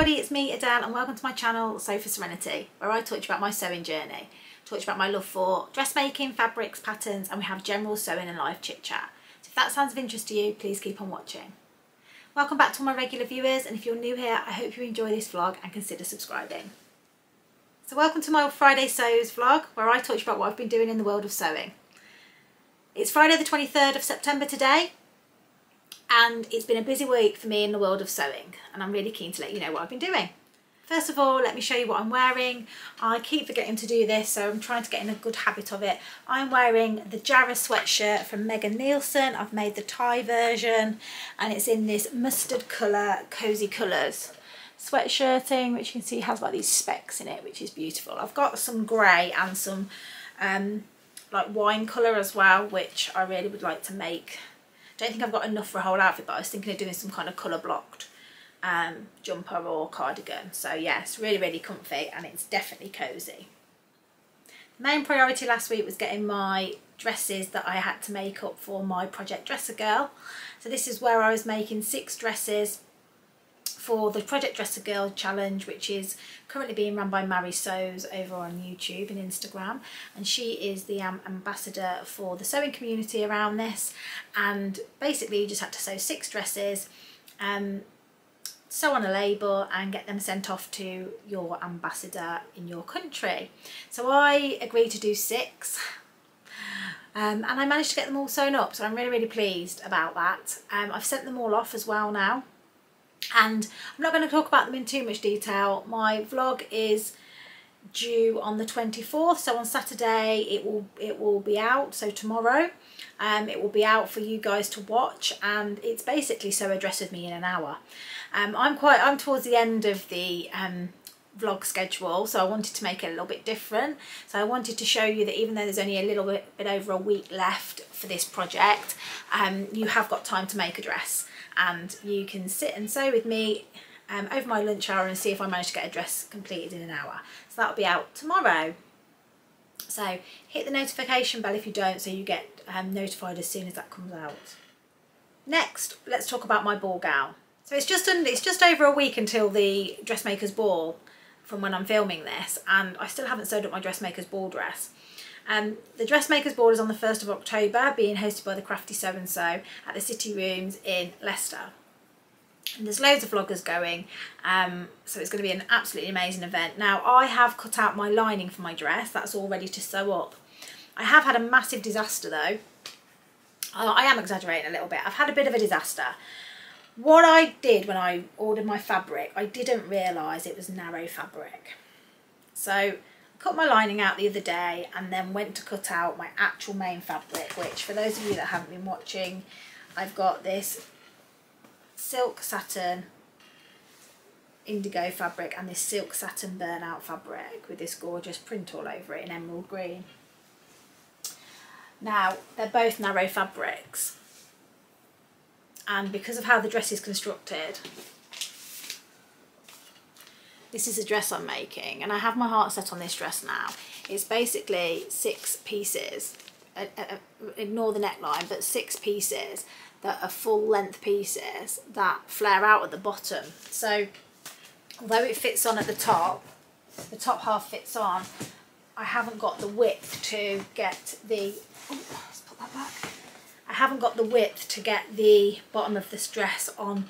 everybody, it's me Adele and welcome to my channel for Serenity where I talk about my sewing journey, talk about my love for dressmaking, fabrics, patterns and we have general sewing and life chit chat. So if that sounds of interest to you, please keep on watching. Welcome back to all my regular viewers and if you're new here, I hope you enjoy this vlog and consider subscribing. So welcome to my Friday Sews vlog where I talk about what I've been doing in the world of sewing. It's Friday the 23rd of September today and it's been a busy week for me in the world of sewing and I'm really keen to let you know what I've been doing. First of all, let me show you what I'm wearing. I keep forgetting to do this, so I'm trying to get in a good habit of it. I'm wearing the Jarrah sweatshirt from Megan Nielsen. I've made the tie version, and it's in this mustard colour, cosy colours sweatshirting, which you can see has like these specks in it, which is beautiful. I've got some grey and some um, like wine colour as well, which I really would like to make don't think I've got enough for a whole outfit, but I was thinking of doing some kind of colour blocked um, jumper or cardigan. So yeah, it's really, really comfy and it's definitely cosy. The main priority last week was getting my dresses that I had to make up for my Project Dress a Girl. So this is where I was making six dresses for the Project Dress a Girl challenge, which is currently being run by Mary Sews over on YouTube and Instagram. And she is the um, ambassador for the sewing community around this. And basically you just had to sew six dresses, um, sew on a label and get them sent off to your ambassador in your country. So I agreed to do six. Um, and I managed to get them all sewn up so I'm really really pleased about that. Um, I've sent them all off as well now and I'm not going to talk about them in too much detail. My vlog is due on the 24th so on Saturday it will it will be out. So tomorrow um, it will be out for you guys to watch and it's basically sew a dress with me in an hour. Um, I'm quite I'm towards the end of the um, vlog schedule so I wanted to make it a little bit different. So I wanted to show you that even though there's only a little bit, bit over a week left for this project um, you have got time to make a dress and you can sit and sew with me um, over my lunch hour and see if I manage to get a dress completed in an hour. So that'll be out tomorrow. So hit the notification bell if you don't so you get um, notified as soon as that comes out. Next, let's talk about my ball gown. So it's just, under, it's just over a week until the dressmaker's ball from when I'm filming this and I still haven't sewed up my dressmaker's ball dress. Um, the Dressmakers Ball is on the 1st of October, being hosted by the Crafty Sew and Sew at the City Rooms in Leicester. And there's loads of vloggers going, um, so it's going to be an absolutely amazing event. Now, I have cut out my lining for my dress. That's all ready to sew up. I have had a massive disaster though. Uh, I am exaggerating a little bit. I've had a bit of a disaster. What I did when I ordered my fabric, I didn't realise it was narrow fabric. So cut my lining out the other day and then went to cut out my actual main fabric which for those of you that haven't been watching I've got this silk satin indigo fabric and this silk satin burnout fabric with this gorgeous print all over it in emerald green. Now they're both narrow fabrics and because of how the dress is constructed this is a dress I'm making and I have my heart set on this dress now. It's basically six pieces, uh, uh, ignore the neckline, but six pieces that are full length pieces that flare out at the bottom. So although it fits on at the top, the top half fits on, I haven't got the width to get the, oh, let's put that back. I haven't got the width to get the bottom of this dress on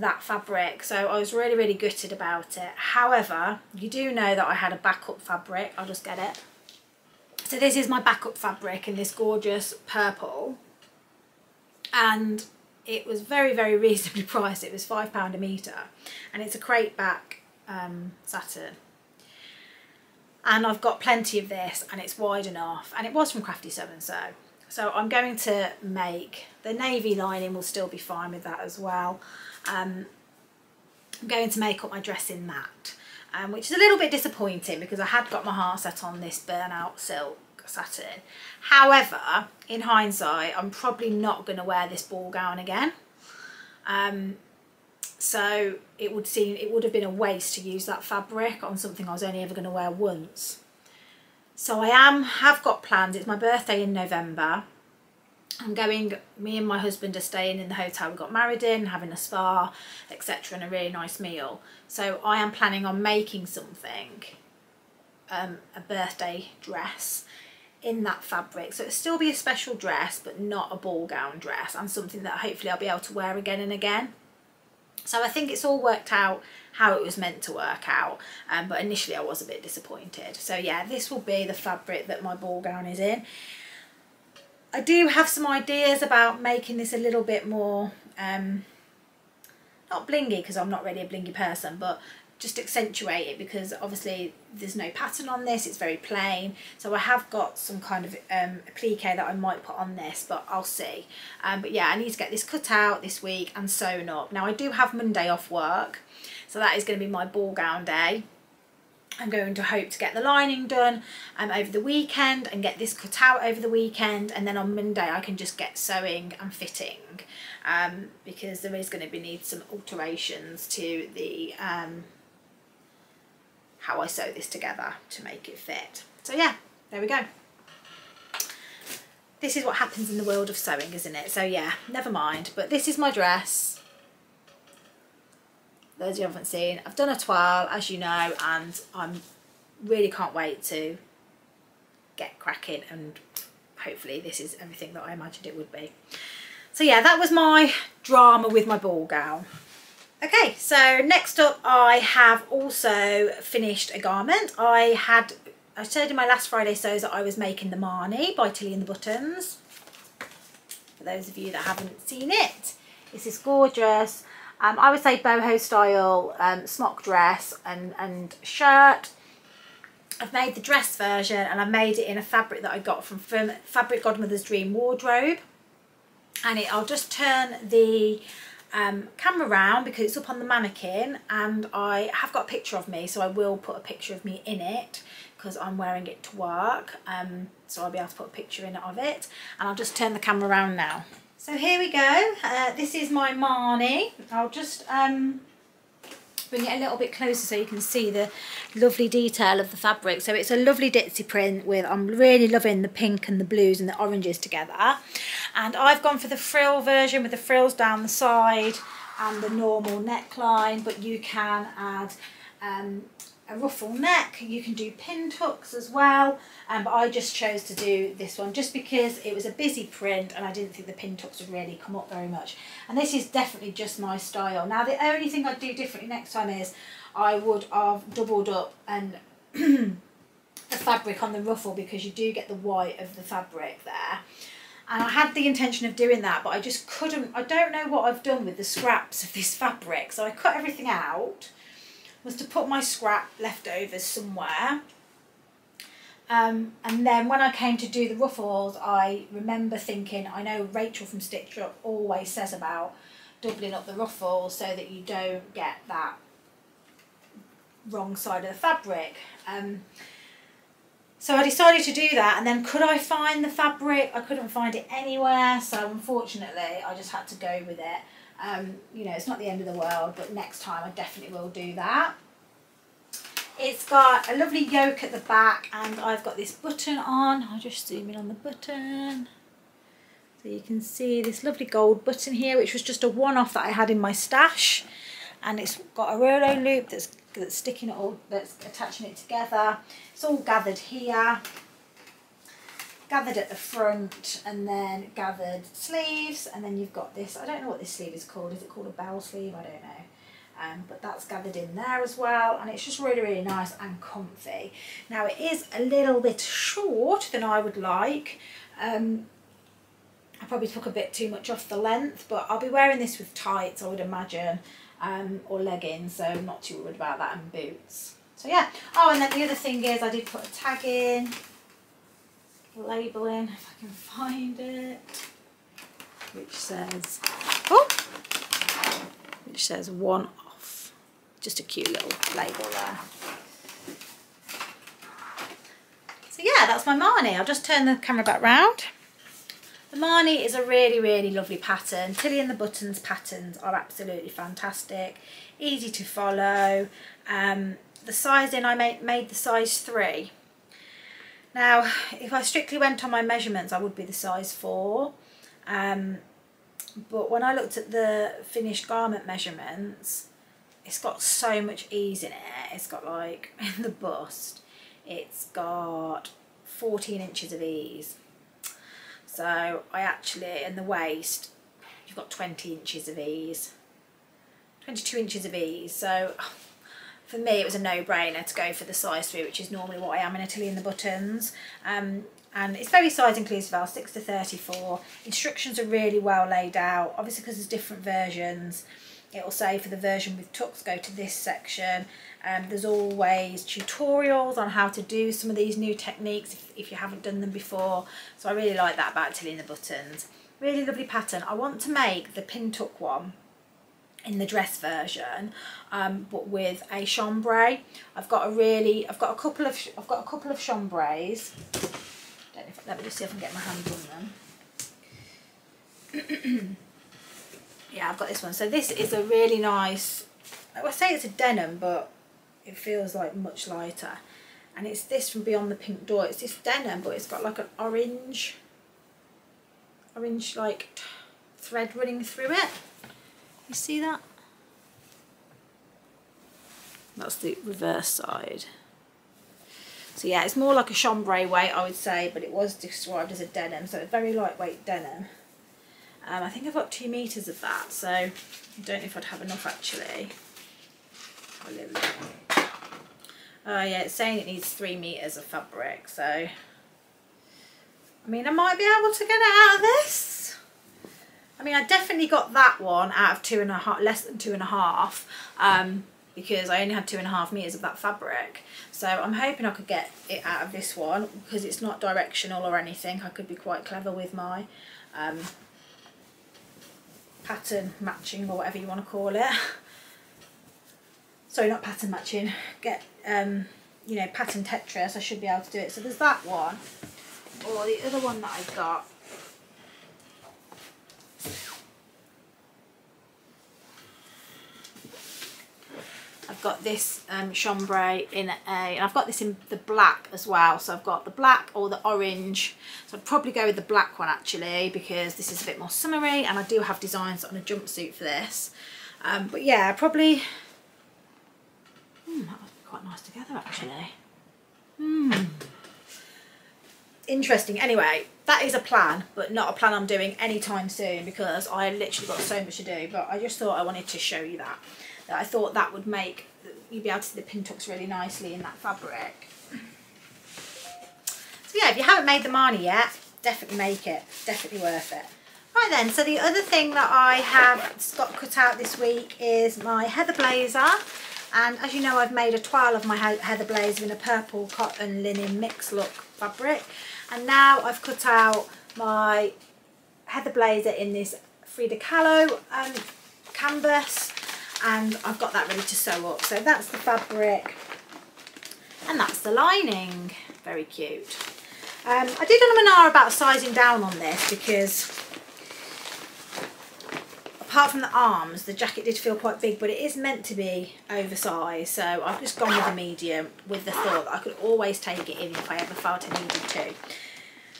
that fabric so I was really really gutted about it. However you do know that I had a backup fabric. I'll just get it. So this is my backup fabric in this gorgeous purple. And it was very very reasonably priced. It was five pound a meter. And it's a crepe back um, satin. And I've got plenty of this and it's wide enough. And it was from Crafty Sew and Sew so I'm going to make the navy lining will still be fine with that as well um, I'm going to make up my dress in that, um, which is a little bit disappointing because I had got my heart set on this burnout silk satin. However, in hindsight, I'm probably not going to wear this ball gown again. Um, so it would seem it would have been a waste to use that fabric on something I was only ever going to wear once. So I am have got plans. It's my birthday in November I'm going, me and my husband are staying in the hotel we got married in, having a spa, etc. and a really nice meal. So I am planning on making something, um, a birthday dress in that fabric. So it'll still be a special dress, but not a ball gown dress and something that hopefully I'll be able to wear again and again. So I think it's all worked out how it was meant to work out. Um, but initially I was a bit disappointed. So yeah, this will be the fabric that my ball gown is in. I do have some ideas about making this a little bit more, um, not blingy because I'm not really a blingy person, but just accentuate it because obviously there's no pattern on this it's very plain. So I have got some kind of um, applique that I might put on this but I'll see. Um, but yeah I need to get this cut out this week and sewn up. Now I do have Monday off work so that is going to be my ball gown day. I'm going to hope to get the lining done um, over the weekend and get this cut out over the weekend and then on Monday I can just get sewing and fitting. Um, because there is going to be need some alterations to the um, how I sew this together to make it fit. So yeah, there we go. This is what happens in the world of sewing, isn't it? So yeah, never mind. But this is my dress those you haven't seen. I've done a twirl, as you know, and I'm really can't wait to get cracking and hopefully this is everything that I imagined it would be. So yeah, that was my drama with my ball gown. Okay, so next up I have also finished a garment. I had, I said in my last Friday sews that I was making the Marnie by Tilly and the Buttons. For those of you that haven't seen it, this is gorgeous um, I would say boho style um, smock dress and, and shirt. I've made the dress version and I made it in a fabric that I got from, from Fabric Godmother's Dream Wardrobe. And it, I'll just turn the um, camera around because it's up on the mannequin and I have got a picture of me so I will put a picture of me in it because I'm wearing it to work um, so I'll be able to put a picture in of it and I'll just turn the camera around now. So here we go. Uh, this is my Marnie. I'll just um, bring it a little bit closer so you can see the lovely detail of the fabric. So it's a lovely ditzy print with, I'm really loving the pink and the blues and the oranges together. And I've gone for the frill version with the frills down the side and the normal neckline, but you can add um, a ruffle neck. You can do pin tucks as well, um, but I just chose to do this one just because it was a busy print and I didn't think the pin tucks would really come up very much. And this is definitely just my style. Now the only thing I'd do differently next time is I would have doubled up and the fabric on the ruffle because you do get the white of the fabric there. And I had the intention of doing that, but I just couldn't, I don't know what I've done with the scraps of this fabric. So I cut everything out was to put my scrap leftovers somewhere. Um, and then when I came to do the ruffles, I remember thinking, I know Rachel from Stitch Up always says about doubling up the ruffles so that you don't get that wrong side of the fabric. Um, so I decided to do that and then could I find the fabric? I couldn't find it anywhere so unfortunately I just had to go with it. Um, you know, it's not the end of the world, but next time I definitely will do that. It's got a lovely yoke at the back and I've got this button on. I'll just zoom in on the button. So you can see this lovely gold button here, which was just a one-off that I had in my stash. And it's got a Rolo loop that's, that's sticking it all, that's attaching it together. It's all gathered here gathered at the front and then gathered sleeves and then you've got this I don't know what this sleeve is called is it called a bell sleeve I don't know um, but that's gathered in there as well and it's just really really nice and comfy. Now it is a little bit short than I would like. Um, I probably took a bit too much off the length but I'll be wearing this with tights I would imagine um, or leggings so I'm not too worried about that and boots. So yeah. Oh and then the other thing is I did put a tag in labelling if I can find it which says oh which says one just a cute little label there. So yeah that's my Marnie. I'll just turn the camera back round. The Marnie is a really really lovely pattern. Tilly and the Buttons patterns are absolutely fantastic. Easy to follow. Um, the sizing I made, made the size 3 now, if I strictly went on my measurements, I would be the size 4. Um, but when I looked at the finished garment measurements, it's got so much ease in it. It's got like in the bust, it's got 14 inches of ease. So I actually, in the waist, you've got 20 inches of ease, 22 inches of ease. So for me, it was a no-brainer to go for the size three, which is normally what I am in Tilly and the Buttons. Um, and it's very size inclusive, 6 to 34. Instructions are really well laid out, obviously because there's different versions. It will say for the version with tucks, go to this section. Um, there's always tutorials on how to do some of these new techniques if, if you haven't done them before. So I really like that about Tilly and the Buttons. Really lovely pattern. I want to make the pin tuck one in the dress version um, but with a chambray I've got a really I've got a couple of I've got a couple of chambrays if, let me just see if I can get my hands on them yeah I've got this one so this is a really nice I would say it's a denim but it feels like much lighter and it's this from Beyond the Pink Door it's this denim but it's got like an orange orange like thread running through it you see that? That's the reverse side. So yeah, it's more like a chambray weight, I would say, but it was described as a denim, so a very lightweight denim. Um, I think I've got two metres of that, so I don't know if I'd have enough actually. Oh yeah, it's saying it needs three metres of fabric, so I mean I might be able to get it out of this. I mean, I definitely got that one out of two and a half, less than two and a half, um, because I only had two and a half meters of that fabric. So I'm hoping I could get it out of this one because it's not directional or anything. I could be quite clever with my um, pattern matching or whatever you want to call it. Sorry, not pattern matching. Get, um, you know, pattern Tetris. I should be able to do it. So there's that one. Or the other one that I got got this um, chambray in a, and I've got this in the black as well. So I've got the black or the orange. So I'd probably go with the black one actually because this is a bit more summery and I do have designs on a jumpsuit for this. Um, but yeah, probably, hmm, that quite nice together actually. Hmm interesting. Anyway, that is a plan, but not a plan I'm doing anytime soon because I literally got so much to do. But I just thought I wanted to show you. That I thought that would make you'd be able to see the pin tucks really nicely in that fabric. So yeah, if you haven't made the Marnie yet, definitely make it. Definitely worth it. Right then, so the other thing that I have got cut out this week is my heather blazer. And as you know, I've made a twirl of my heather blazer in a purple cotton linen mix look fabric. And now I've cut out my heather blazer in this Frida Kahlo um, canvas and I've got that ready to sew up. So that's the fabric and that's the lining. Very cute. Um, I did a about sizing down on this because apart from the arms, the jacket did feel quite big, but it is meant to be oversized. So I've just gone with a medium with the thought that I could always take it in if I ever felt I needed to.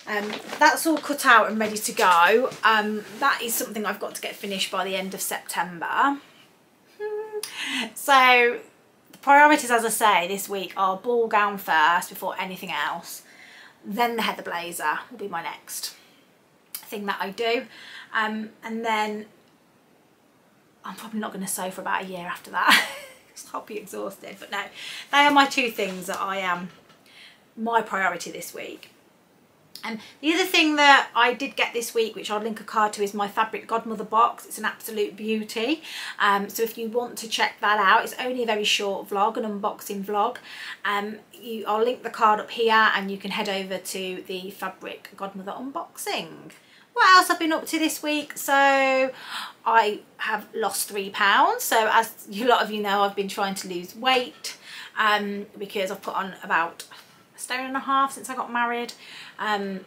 Um, that's all cut out and ready to go. Um, that is something I've got to get finished by the end of September. so the priorities, as I say, this week are ball gown first before anything else. Then the heather blazer will be my next thing that I do. Um, and then I'm probably not going to sew for about a year after that. I'll be exhausted. But no, they are my two things that I am my priority this week. And the other thing that I did get this week, which I'll link a card to, is my Fabric Godmother box. It's an absolute beauty. Um, so if you want to check that out, it's only a very short vlog, an unboxing vlog. Um, you, I'll link the card up here and you can head over to the Fabric Godmother unboxing. What else have I've been up to this week? So I have lost three pounds. So as a lot of you know, I've been trying to lose weight um, because I've put on about a stone and a half since I got married um,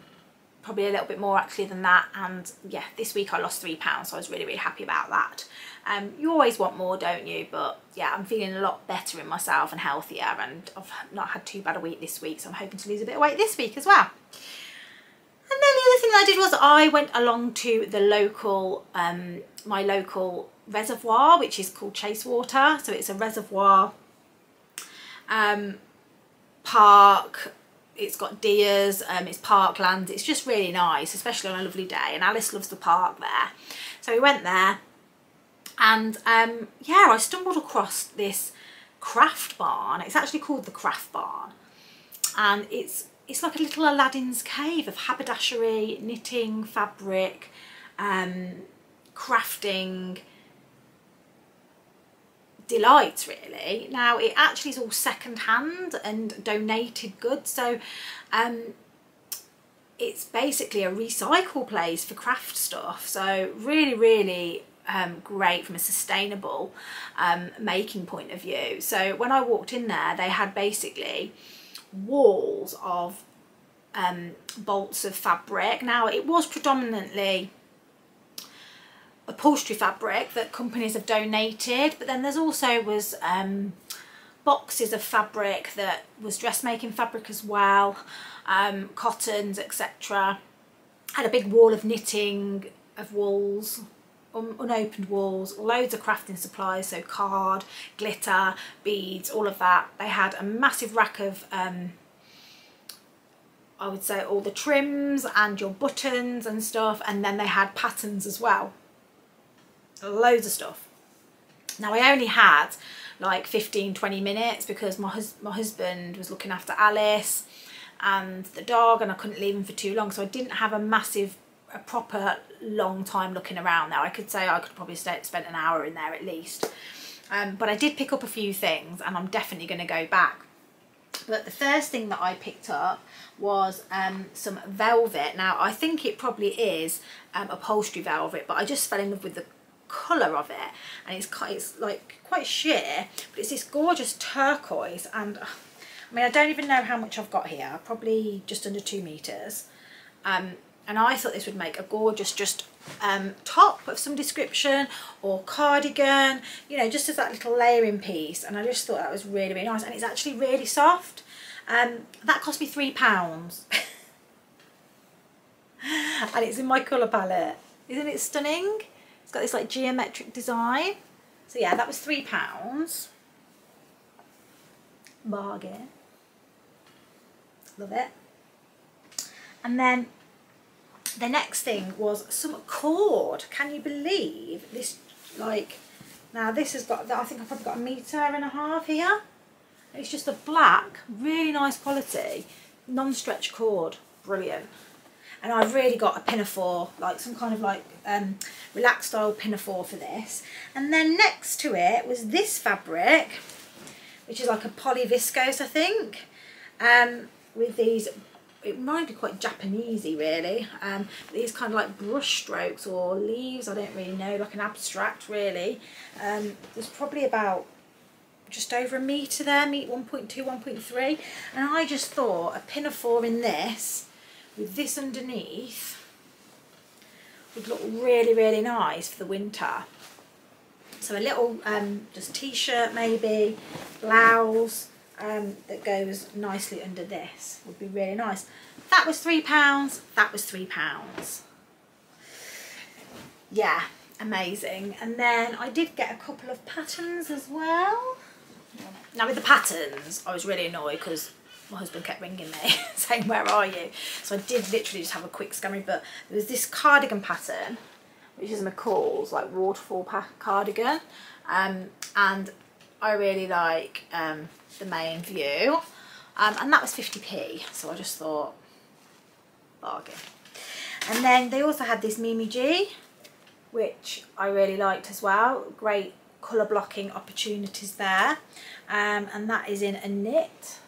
probably a little bit more actually than that and yeah this week I lost three pounds so I was really really happy about that. Um, you always want more don't you? But yeah I'm feeling a lot better in myself and healthier and I've not had too bad a week this week so I'm hoping to lose a bit of weight this week as well. And then the other thing that I did was I went along to the local, um, my local reservoir, which is called Chasewater. So it's a reservoir um, park. It's got deers, um, it's parkland. It's just really nice, especially on a lovely day. And Alice loves the park there. So we went there and um, yeah, I stumbled across this craft barn. It's actually called the Craft Barn. And it's it's like a little Aladdin's cave of haberdashery, knitting, fabric, um, crafting, delights really. Now it actually is all second hand and donated goods so um, it's basically a recycle place for craft stuff so really really um, great from a sustainable um, making point of view. So when I walked in there they had basically walls of um, bolts of fabric. Now it was predominantly upholstery fabric that companies have donated but then there's also was um, boxes of fabric that was dressmaking fabric as well um, cottons etc had a big wall of knitting of walls un unopened walls loads of crafting supplies so card glitter beads all of that. They had a massive rack of um, I would say all the trims and your buttons and stuff and then they had patterns as well loads of stuff. Now I only had like 15, 20 minutes because my, hus my husband was looking after Alice and the dog and I couldn't leave him for too long so I didn't have a massive a proper long time looking around there. I could say I could probably stay, spent an hour in there at least. Um, but I did pick up a few things and I'm definitely going to go back. But the first thing that I picked up was um, some velvet. Now I think it probably is um, upholstery velvet but I just fell in love with the colour of it and it's quite it's like quite sheer but it's this gorgeous turquoise and uh, I mean I don't even know how much I've got here probably just under two meters. Um, and I thought this would make a gorgeous just um, top of some description or cardigan you know just as that little layering piece and I just thought that was really really nice and it's actually really soft. Um, that cost me three pounds. And it's in my colour palette. Isn't it stunning it's got this like geometric design. So yeah, that was three pounds. Bargain. Love it. And then the next thing was some cord. Can you believe this? Like, now this has got, I think I've probably got a metre and a half here. It's just a black, really nice quality, non-stretch cord. Brilliant and I've really got a pinafore like some kind of like um, relaxed style pinafore for this. And then next to it was this fabric which is like a poly viscose I think. Um, with these it might be quite Japanesey really. Um, these kind of like brush strokes or leaves I don't really know like an abstract really. Um, there's probably about just over a metre there, meet 1.2, 1.3 and I just thought a pinafore in this with this underneath would look really, really nice for the winter. So a little um, just t-shirt maybe, blouse um, that goes nicely under this would be really nice. That was three pounds, that was three pounds. Yeah, amazing. And then I did get a couple of patterns as well. Now with the patterns, I was really annoyed because my husband kept ringing me saying where are you? So I did literally just have a quick scan but there was this cardigan pattern which is McCall's like waterfall cardigan um, and I really like um, the main view um, and that was 50p so I just thought bargain. And then they also had this Mimi G which I really liked as well. Great colour blocking opportunities there um, and that is in a knit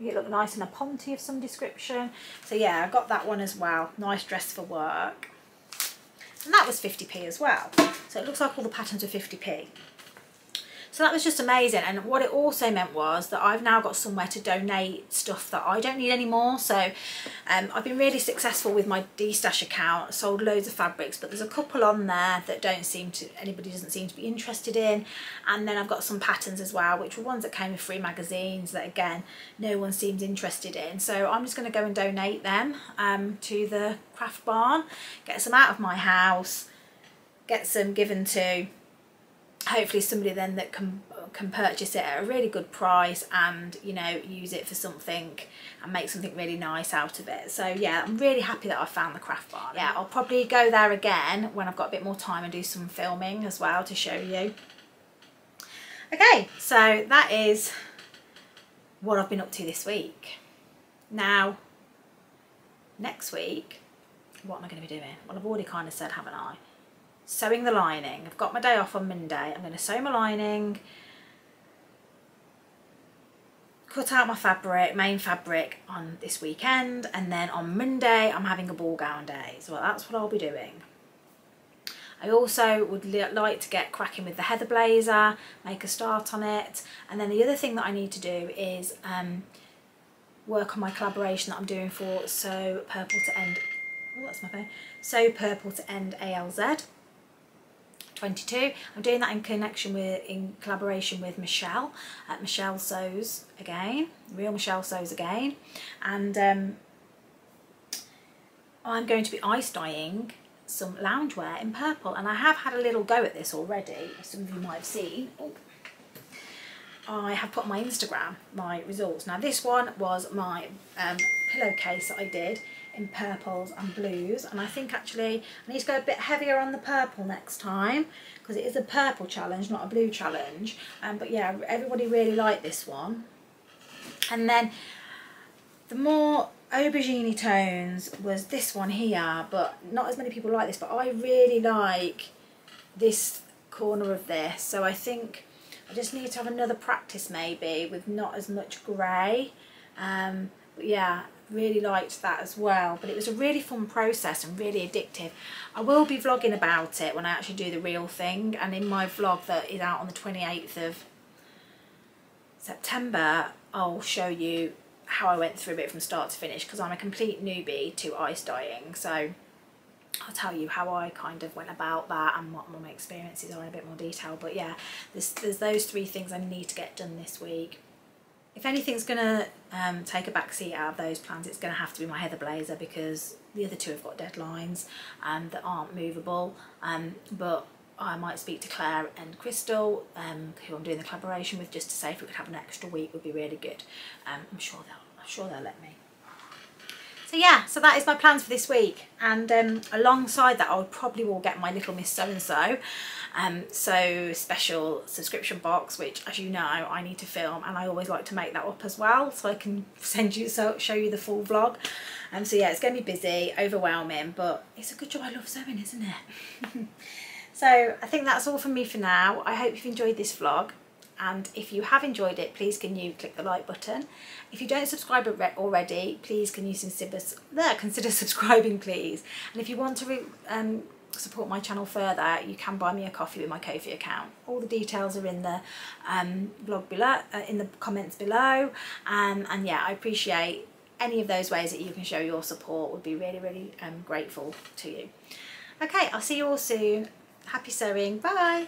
It look nice in a ponte of some description. So yeah, I got that one as well. Nice dress for work. And that was 50p as well. So it looks like all the patterns are 50p. So that was just amazing. And what it also meant was that I've now got somewhere to donate stuff that I don't need anymore. So um, I've been really successful with my D-Stash account, sold loads of fabrics, but there's a couple on there that don't seem to, anybody doesn't seem to be interested in. And then I've got some patterns as well, which were ones that came with free magazines that again, no one seems interested in. So I'm just gonna go and donate them um, to the craft barn, get some out of my house, get some given to hopefully somebody then that can can purchase it at a really good price and you know use it for something and make something really nice out of it. So yeah I'm really happy that I found the craft bar. Yeah. I'll probably go there again when I've got a bit more time and do some filming as well to show you. Okay so that is what I've been up to this week. Now next week what am I going to be doing? Well I've already kind of said haven't I sewing the lining. I've got my day off on Monday. I'm going to sew my lining, cut out my fabric, main fabric on this weekend and then on Monday I'm having a ball gown day. So that's what I'll be doing. I also would like to get cracking with the heather blazer, make a start on it. And then the other thing that I need to do is um, work on my collaboration that I'm doing for Sew Purple to End, oh that's my phone, Sew Purple to End ALZ. 22. I'm doing that in connection with, in collaboration with Michelle at Michelle Sews again, real Michelle Sews again. And um, I'm going to be ice dyeing some loungewear in purple and I have had a little go at this already, some of you might have seen. Oh. I have put my Instagram my results. Now this one was my um, pillowcase that I did in purples and blues. And I think actually I need to go a bit heavier on the purple next time because it is a purple challenge not a blue challenge. Um, but yeah everybody really liked this one. And then the more aubergine tones was this one here but not as many people like this but I really like this corner of this. So I think I just need to have another practice maybe with not as much grey. Um, but yeah really liked that as well but it was a really fun process and really addictive. I will be vlogging about it when I actually do the real thing and in my vlog that is out on the 28th of September I'll show you how I went through it from start to finish because I'm a complete newbie to ice dyeing. So I'll tell you how I kind of went about that and what my experiences are in a bit more detail but yeah there's, there's those three things I need to get done this week if anything's going to um, take a backseat out of those plans, it's going to have to be my Heather Blazer because the other two have got deadlines um, that aren't movable. Um, but I might speak to Claire and Crystal, um, who I'm doing the collaboration with, just to say if we could have an extra week would be really good. Um, I'm sure they'll, I'm sure they'll let me. So yeah, so that is my plans for this week. And um, alongside that, I probably will get my little Miss So-and-so um, so special subscription box, which as you know, I need to film and I always like to make that up as well so I can send you, so show you the full vlog. Um, so yeah, it's going to be busy, overwhelming, but it's a good job I love sewing, isn't it? so I think that's all from me for now. I hope you've enjoyed this vlog and if you have enjoyed it please can you click the like button if you don't subscribe already please can you consider, consider subscribing please and if you want to um, support my channel further, you can buy me a coffee with my Ko-fi account. All the details are in the um, blog below, uh, in the comments below. Um, and yeah, I appreciate any of those ways that you can show your support would be really, really um, grateful to you. Okay, I'll see you all soon. Happy sewing. Bye.